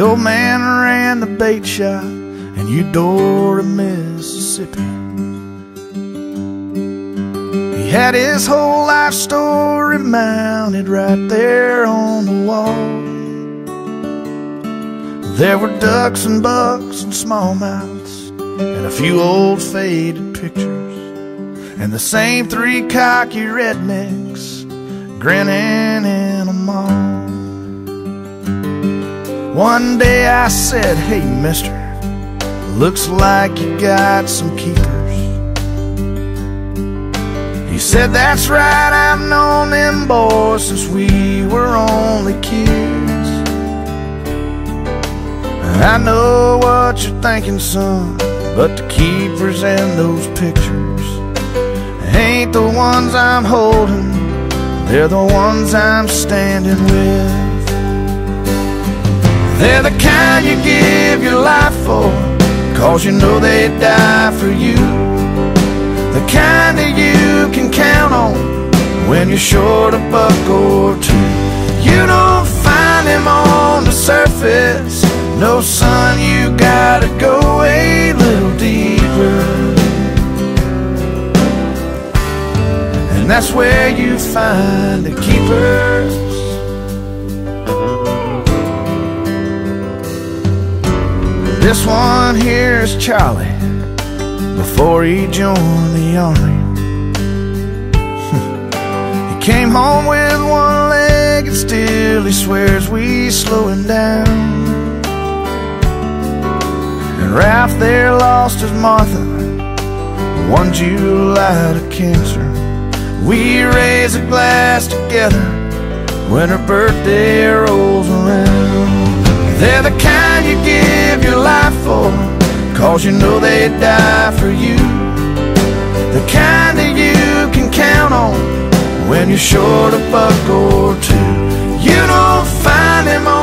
old man ran the bait shop in Eudora, Mississippi. He had his whole life story mounted right there on the wall. There were ducks and bucks and smallmouths and a few old faded pictures and the same three cocky rednecks grinning in a mall. One day I said, Hey, mister, looks like you got some keepers. He said, That's right, I've known them boys since we were only kids. I know what you're thinking, son, but the keepers and those pictures ain't the ones I'm holding, they're the ones I'm standing with. They're the kind you give your life for, cause you know they die for you. The kind that you can count on when you're short a buck or two. You don't find them on the surface. No, son, you gotta go a little deeper. And that's where you find the keepers. This one here is Charlie before he joined the army. he came home with one leg and still he swears we slow him down. And Ralph there lost his Martha one July to cancer. We raise a glass together when her birthday rolls around. They're the kind you life for, cause you know they die for you. The kind that you can count on when you're short a buck or two. You don't find them on